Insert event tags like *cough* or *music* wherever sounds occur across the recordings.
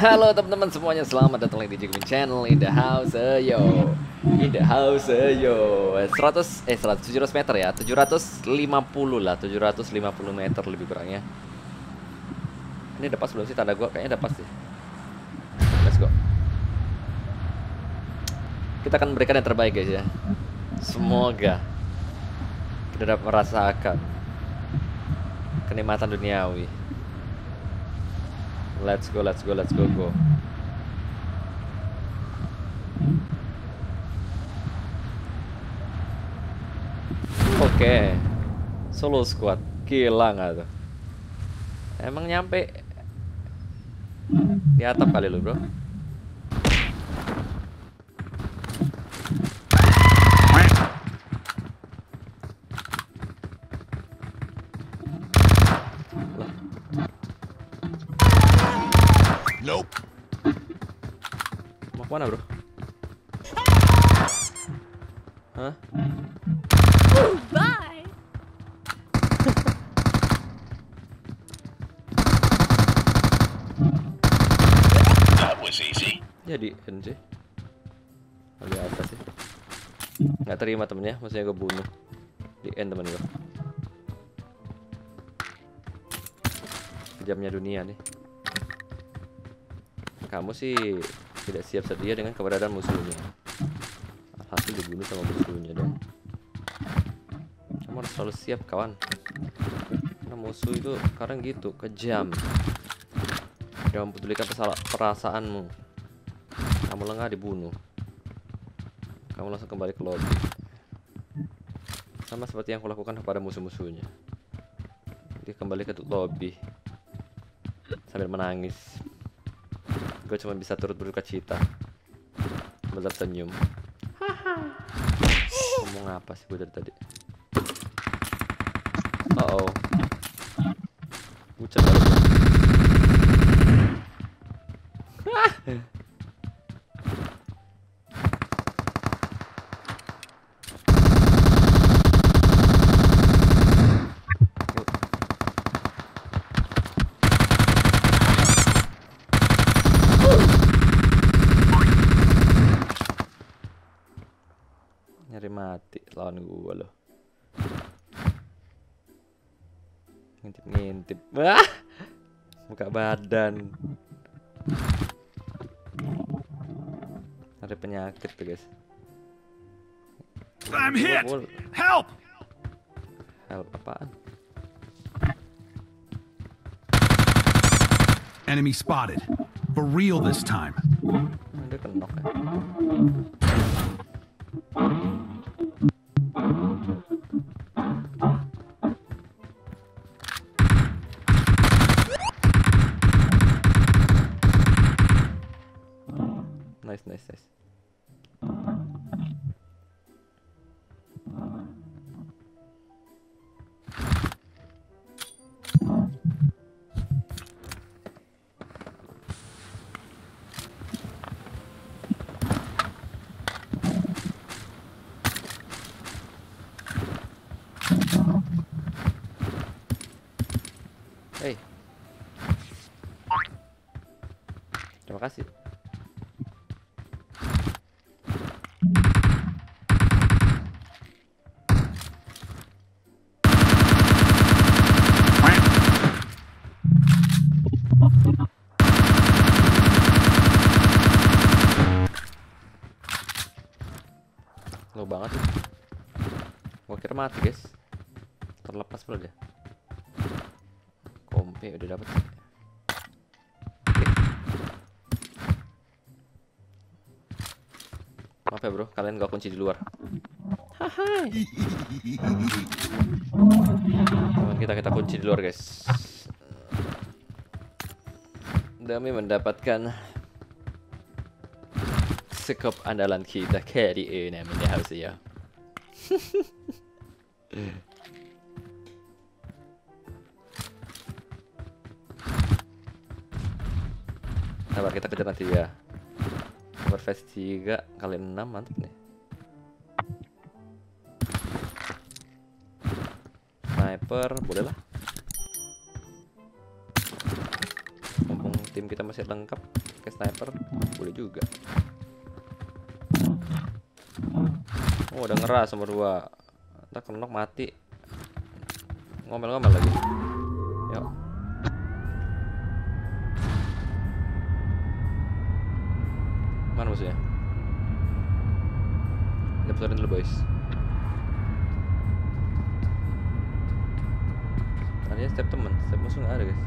Halo teman-teman semuanya, selamat datang lagi di Jigmin Channel In the house, yo. In the house, yo. 100, eh 100, 700 meter ya? 750 lah, 750 meter lebih kurangnya. Ini udah pas belum sih tanda gua? Kayaknya udah pas sih Let's go Kita akan memberikan yang terbaik guys ya. Semoga Kita dapat merasakan Kenikmatan duniawi Let's go, let's go, let's go, go. Oke, okay. solo squad, gila nggak tuh? Emang nyampe di atap kali lu bro? Ke mana bro? Hah? Bye. That was easy. Jadi NC Lagi apa sih? Nggak terima temennya, maksudnya gue bunuh Di end temen gue Kejamnya dunia nih Kamu sih tidak siap sedia dengan keberadaan musuhnya. Alhasil dibunuh sama musuhnya dong Kamu harus selalu siap kawan. Karena musuh itu kadang gitu, kejam. Mempedulikan pesala- perasaanmu. Kamu lengah dibunuh. Kamu langsung kembali ke lobby. Sama seperti yang kulakukan kepada musuh-musuhnya. Dia kembali ke lobby. Sambil menangis gue cuma bisa turut berduka cita. Sambil tersenyum ngomong apa sih gue dari tadi? Oh, -oh. Ucap kali gua. nyari lawan gua loh ngintip ngintip wah buka badan ada penyakit tuh guys I'm hit. Help! help apaan Enemy spotted. For real this time. Dia kenok ya Hey. Terima kasih. Low banget sih. Kira mati, guys. Maaf ya bro, kalian gak kunci di luar. Kita kita kunci di luar guys. Demi mendapatkan sekop andalan kita KDE namanya harus ya. *laughs* Sabar kita kejar nanti ya. Phase 3 kali 6 mantap nih. Sniper boleh lah. Mumpung tim kita masih lengkap pakai sniper boleh juga. Oh udah ngeras nomor dua. Ntar kenok mati. Ngomel-ngomel lagi. Yuk mana musuhnya kita pesarin dulu boys. Tadinya step temen step musuh nggak ada guys.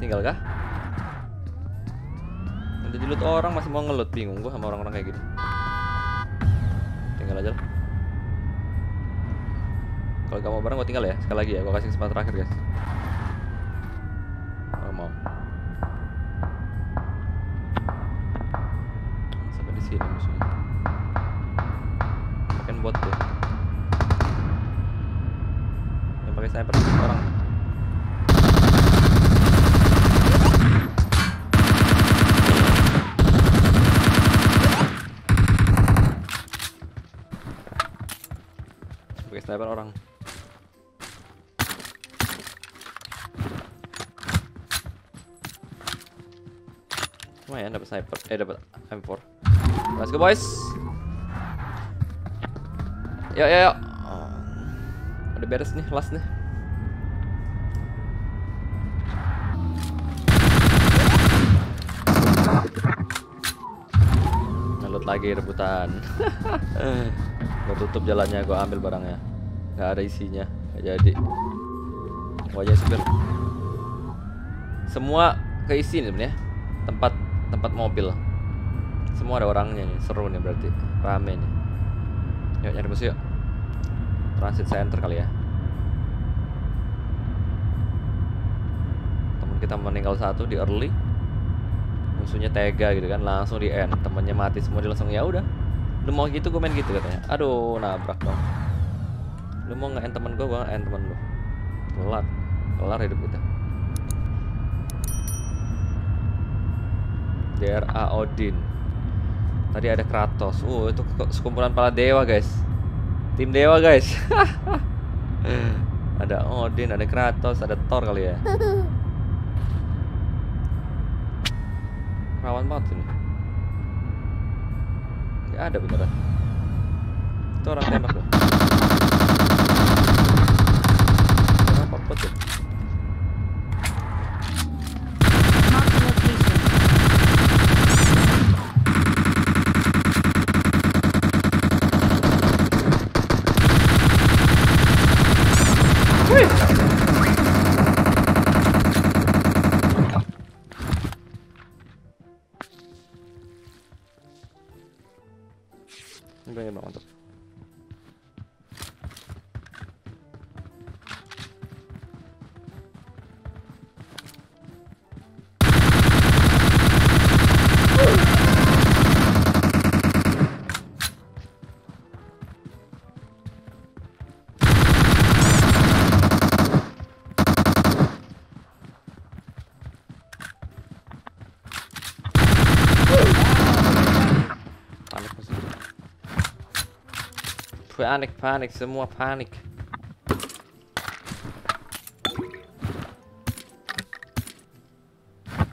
Tinggal kah udah dilut orang masih mau ngelut. Bingung gua sama orang-orang kayak gitu tinggal aja lah. Kalau gak mau bareng gua tinggal ya sekali lagi ya gua kasih kesempatan terakhir guys eh dapat M4 let's go boys. Yuk yuk yuk udah beres nih last nih. Ngelut lagi rebutan. *laughs* Gua tutup jalannya gua ambil barangnya. Nggak ada isinya nggak jadi. Wajah supir semua keisi nih sebenarnya. Tempat tempat mobil. Semua ada orangnya nih seru nih berarti rame nih. Yuk nyari musuh yuk. Transit center kali ya. Teman kita meninggal satu di early. Musuhnya tega gitu kan langsung di end. Temennya mati semua dia langsung ya udah. Lu mau gitu? Gue main gitu katanya. Aduh nabrak dong. Lu mau nge end temen gue gue end temen lu. Kelar kelar hidup kita DRA Odin. Tadi ada Kratos. Uh itu sekumpulan para dewa guys. Tim dewa guys. *laughs* Ada Odin ada Kratos ada Thor kali ya. Rawan banget ini. Nggak ada beneran. Itu orang tembak loh panik panik semua panik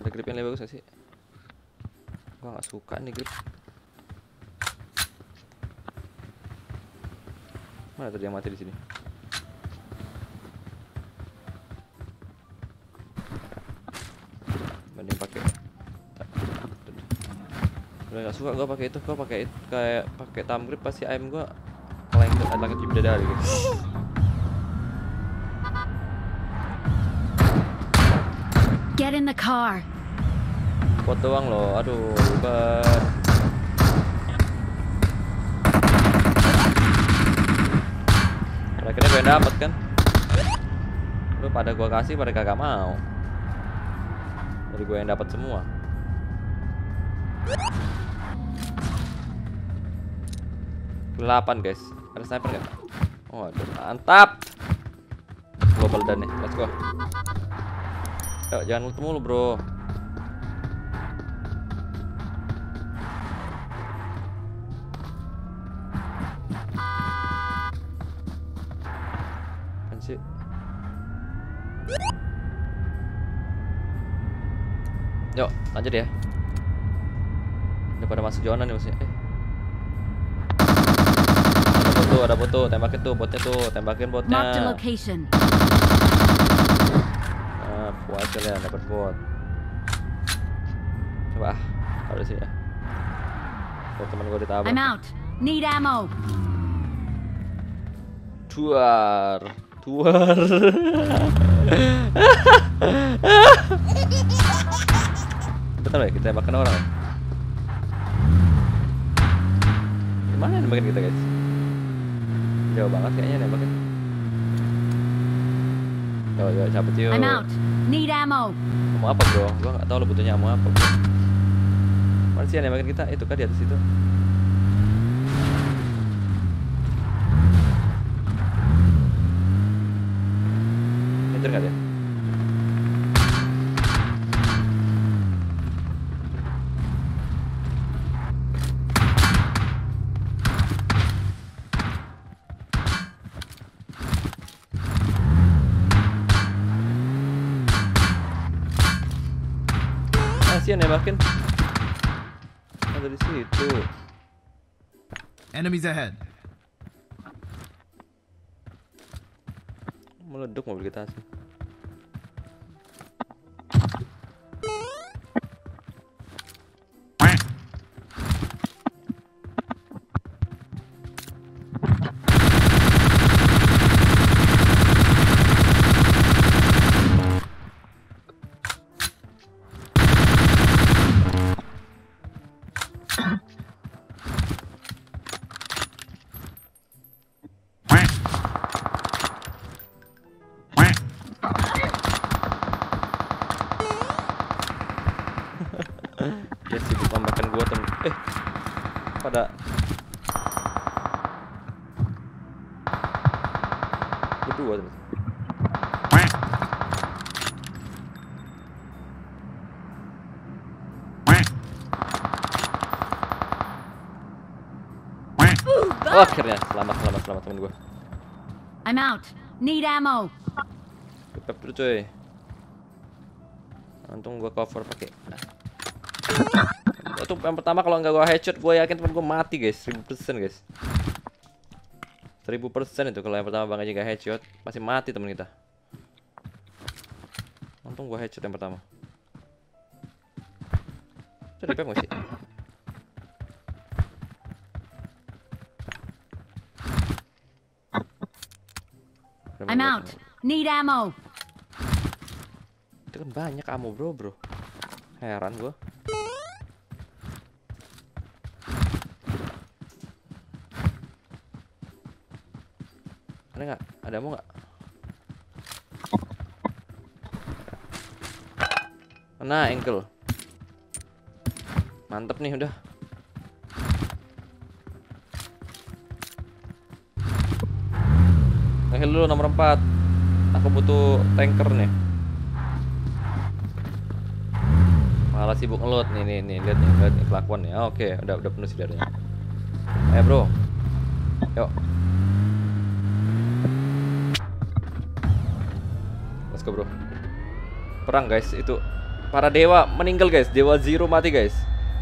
ada grip yang lebih bagus gak sih? Gua nggak suka nih grip. Mana tadi yang mati di sini? Mending pakai udah nggak suka gua pakai itu. Gua pakai kayak pakai thumb grip pasti aim gua lengket lengket di bidadari gitu Get in the car. Buat doang loh, aduh. Pada akhirnya gue dapet kan? Lu pada gua kasih pada kagak mau. Dari gue yang dapat semua. Delapan guys ada sniper gak? Oh, aduh, mantap. Global dan nih. Let's go. Yo, jangan loot mulu, Bro. Kan sih. Yuk, lanjut ya. daripada masuk zona nih maksudnya. Eh. Ada bot tuh, ada bot tuh, tembakin tuh botnya tuh, tembakin botnya. Nah, puas kalian dapat bot. Coba ah, di sini ya. Biar teman gue ditabrak. I'm out. Need ammo. Tuar, tuar. Betul ya kita makan orang. Gimana nembakin kita guys? Jauh banget kayaknya nembakin. Yo yo cabut yuk. I'm out. Need ammo. Mau apa bro? Gua nggak tahu lo butuhnya mau apa bro. Mana sih yang nembakin kita? Itu kan di atas itu. Nembakin. Ada di situ. Enemies ahead. Meleduk mobil kita sih. Oh, akhirnya selamat selamat selamat temen gua. I'm out. Need ammo. Pep dulu cuy. Untung gua cover pakai. Nah. Itu yang pertama kalau nggak gua headshot gua yakin temen gua mati guys, 1000% guys. 1000% itu kalau yang pertama Bang aja nggak headshot, masih mati temen kita. Untung gua headshot yang pertama. Itu di pep nggak sih? I'm out. Need ammo. Itu kan banyak kamu bro bro Heran gua Ada nggak? Ada mau nggak? Nah ankle Mantep nih udah Ngeheal dulu nomor 4 Aku butuh tanker nih. Malah sibuk ngeload nih nih nih. Lihat nih lihat nih kelakuan nih. Ah, oke udah udah penuh sih darahnya. Ayo bro. Yuk. Let's go bro. Perang guys. Itu para dewa meninggal guys. Dewa zero mati guys.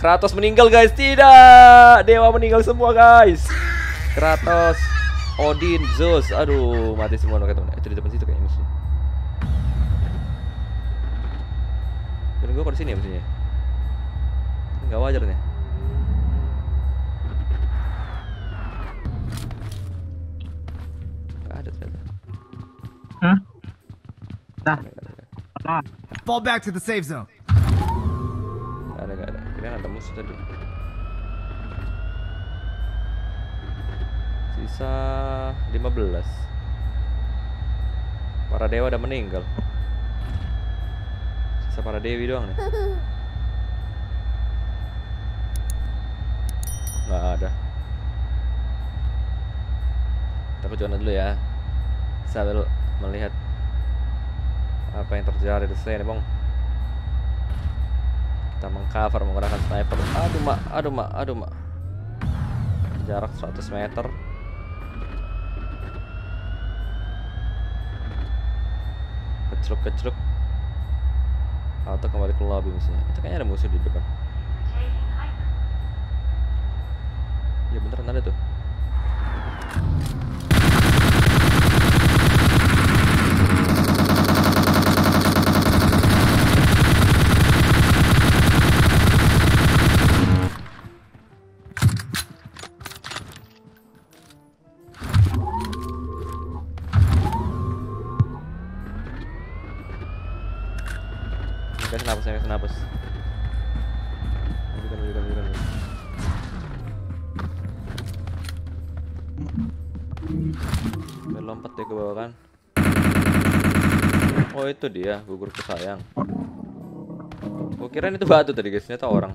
Kratos meninggal guys. Tidak! Dewa meninggal semua guys. Kratos Odin Zeus aduh mati semua oke teman itu di depan situ kayaknya musuh Dan gue kok di sini ya mestinya. Enggak wajar nih. Enggak ada ternyata. Hah? Dah. Ada. Fall back to the safe zone. Nggak ada, nggak ada. Kirain ada musuh tadi. Sisa 15. Para dewa udah meninggal. Sisa para dewi doang nih. Nggak ada. Kita ke dulu ya. Sambil melihat apa yang terjadi di sini, Bang. Kita mengcover menggunakan sniper. Aduh, Mak. Aduh, Mak. Aduh, Mak. Jarak 100 meter. Kecruk kecruk atau kembali ke lobby misalnya itu kayaknya ada musuh di depan. Ya beneran ada tuh Ini napas. Majukan, majukan, majukan. majukan. Biar lompat dia ke bawah kan. Oh itu dia, gugurku sayang. Gua kirain itu batu tadi guys, ternyata orang.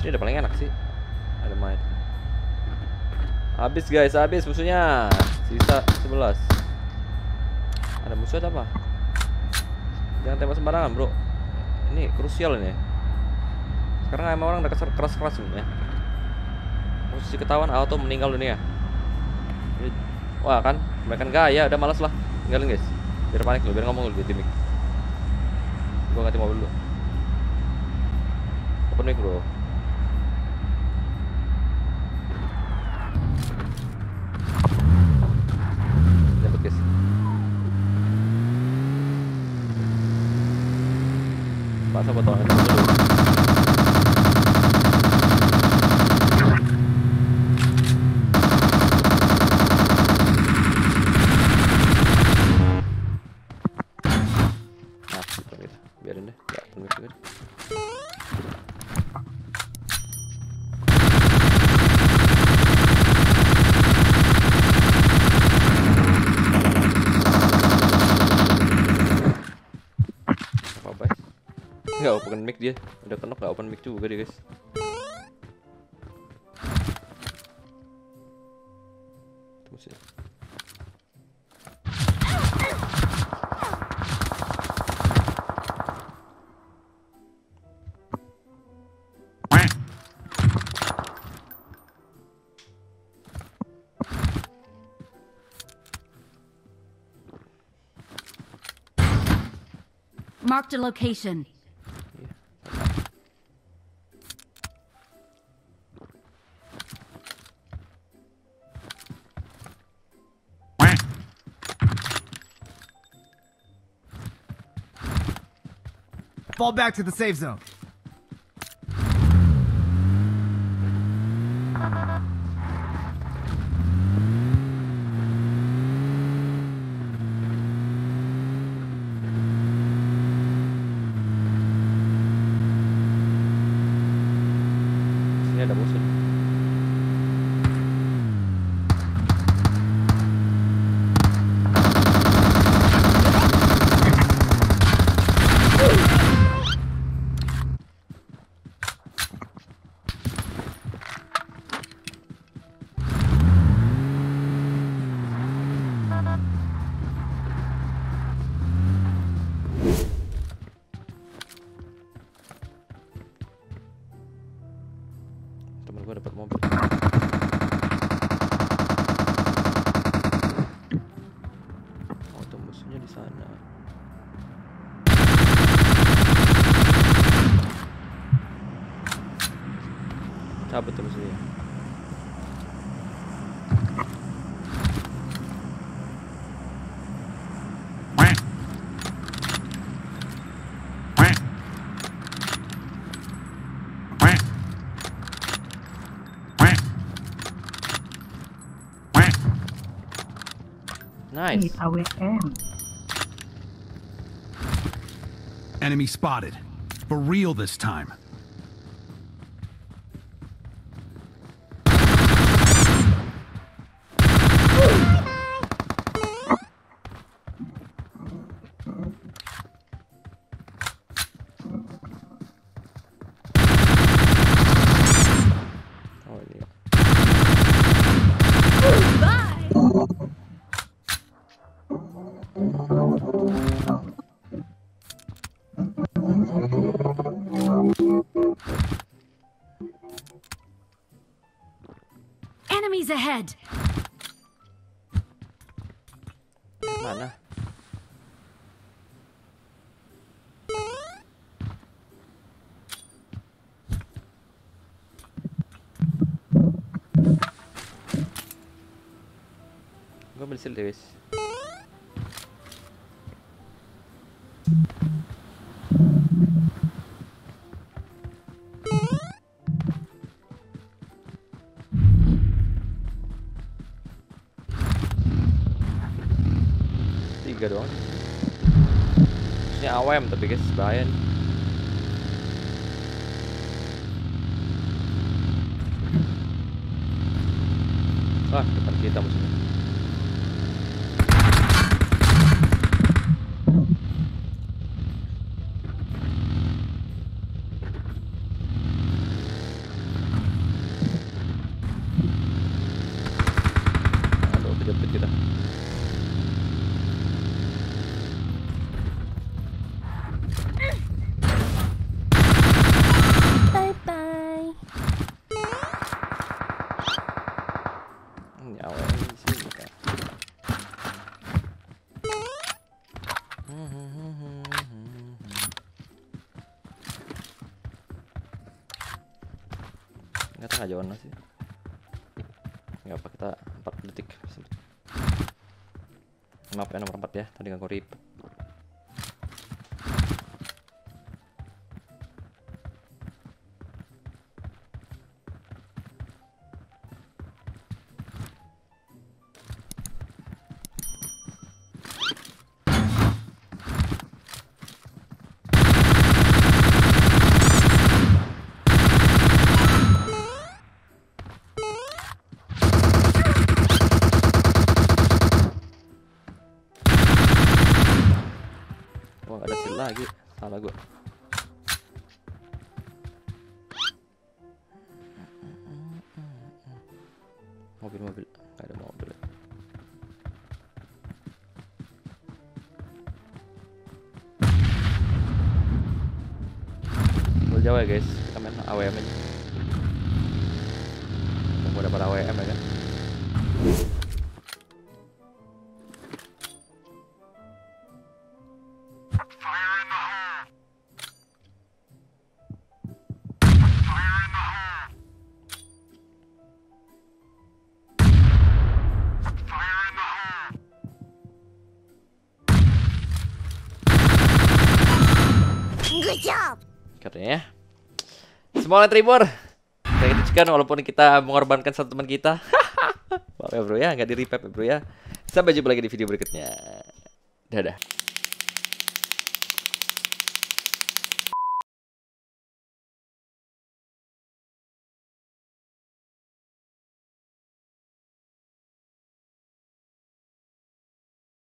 Sini ada paling enak sih. Ada main. Habis guys, habis musuhnya. Sisa 11. Ada musuh atau apa? Jangan tembak sembarangan, Bro. Ini krusial ini. Sekarang emang orang udah keras-keras sebenarnya. Posisi ketahuan auto meninggal dunia. Ini- Wah kan, mereka gaya, udah malas lah. Tinggalin guys. Biar panik lu, biar ngomong lu di timik. Gua ganti mobil dulu. Open mic bro. Jemput guys. Paksa potongan dulu. Open mic juga dia guys. Marked a location. Fall back to the safe zone. Cabut tuh musuhnya nice AWM. Enemy spotted. For real this time. Enemies ahead! Mana? Gue ambil shield deh, guys. Tiga AWM tapi guys, bahaya nih. Wah, depan kita musuhnya. Jauhan sih. Nggak apa kita 4 detik. Maaf ya nomor 4 ya, tadi nggak korip. Lagi. Salah gua. Mobil mobil, nggak ada mobil. Mobil Jawa ya guys, kita main AWM aja. Mau dapat AWM ya ya. Semangat Tribor. Kita kecilkan walaupun kita mengorbankan satu teman kita. *laughs* Maaf ya bro ya, nggak di recap ya bro ya. Sampai jumpa lagi di video berikutnya. Dadah.